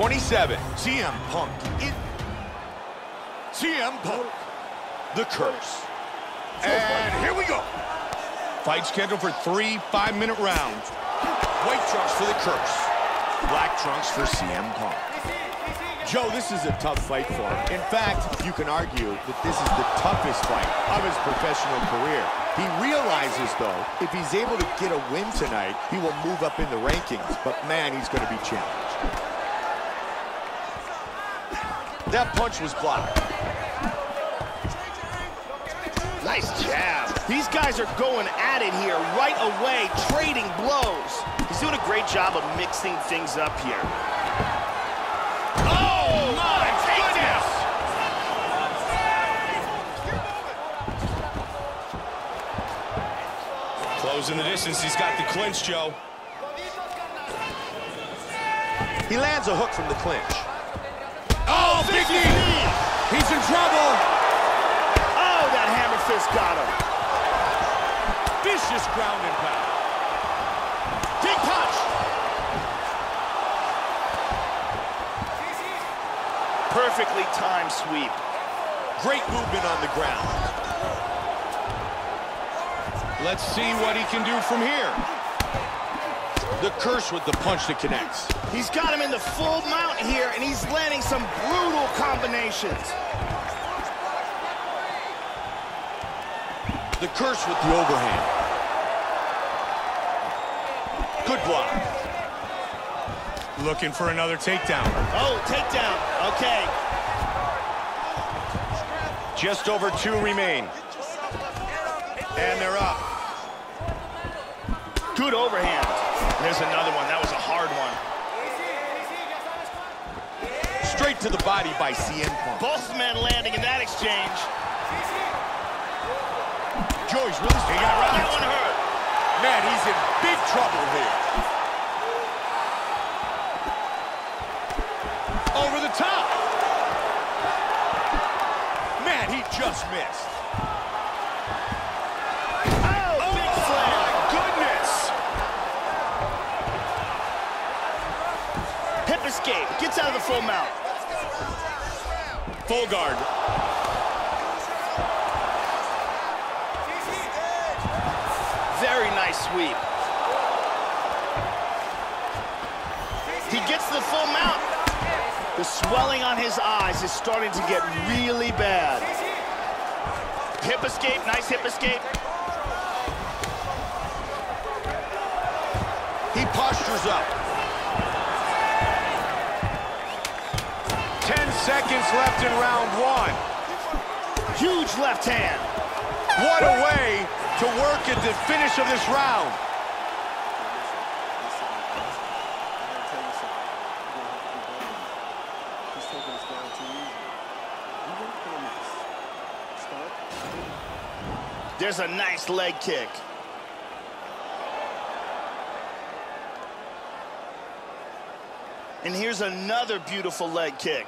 27. CM Punk. It... CM Punk. The curse. And here we go. Fight scheduled for three five-minute rounds. White trunks for the curse. Black trunks for CM Punk. Joe, this is a tough fight for him. In fact, you can argue that this is the toughest fight of his professional career. He realizes, though, if he's able to get a win tonight, he will move up in the rankings. But, man, he's going to be challenged. That punch was blocked. Nice jab. These guys are going at it here right away, trading blows. He's doing a great job of mixing things up here. Oh, my goodness! Closing the distance. He's got the clinch, Joe. He lands a hook from the clinch. Oh, big knee! He's in trouble! Oh, that hammer fist got him. Vicious ground and pound. Big punch. Perfectly timed sweep. Great movement on the ground. Let's see what he can do from here. The curse with the punch that connects. He's got him in the full mount here, and he's landing some brutal combinations. The curse with the overhand. Good block. Looking for another takedown. Oh, takedown. Okay. Just over two remain. And they're up. Good overhand. There's another one. That was a hard one. Straight to the body by CM Punk. Both men landing in that exchange. Joey's really He got right. That one hurt. Man, he's in big trouble here. Over the top. Man, he just missed. Escape. Gets out of the full mount. Full guard. Very nice sweep. He gets the full mount. The swelling on his eyes is starting to get really bad. Hip escape, nice hip escape. He postures up. Seconds left in round one. Huge left hand. What a way to work at the finish of this round. There's a nice leg kick. And here's another beautiful leg kick.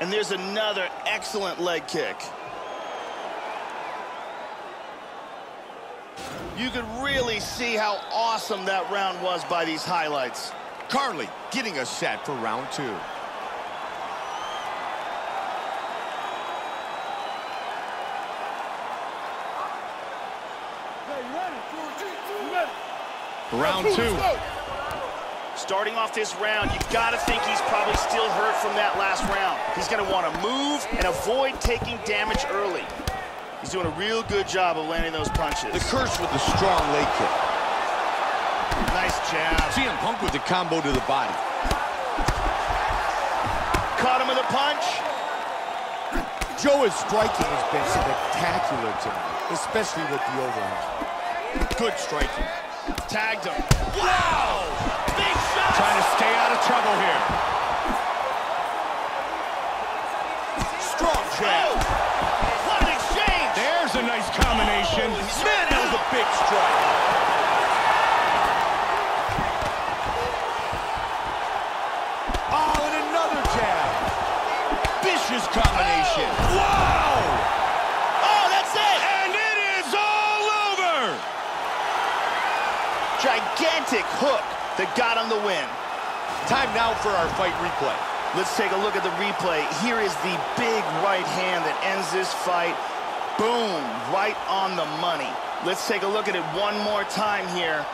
And there's another excellent leg kick. You could really see how awesome that round was by these highlights. Carly getting a set for round two. Round two. Starting off this round, you gotta think he's probably still hurt from that last round. He's gonna wanna move and avoid taking damage early. He's doing a real good job of landing those punches. The curse with the strong leg kick. Nice jab. CM Punk with the combo to the body. Caught him with a punch. Joe's striking has been spectacular tonight, especially with the overhand. Good striking. Tagged him. Wow! Big! Trying to stay out of trouble here. Strong jab. Oh! What an exchange! There's a nice combination. Man, that was a big strike. Oh, and another jab. Vicious combination. Oh, wow! Oh, that's it! And it is all over! Gigantic gigantic hook that got him the win. Time now for our fight replay. Let's take a look at the replay. Here is the big right hand that ends this fight. Boom, right on the money. Let's take a look at it one more time here.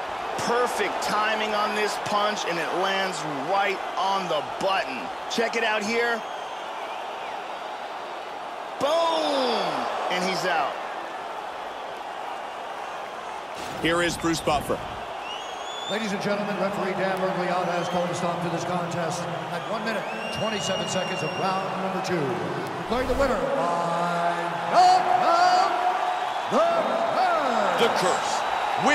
Perfect timing on this punch, and it lands right on the button. Check it out here. Boom! And he's out. Here is Bruce Buffer. Ladies and gentlemen, referee Dan Miragliotta has called a stop to this contest at 1 minute, 27 seconds of round number two. Declaring the winner by knockout, the curse. The curse. Winner.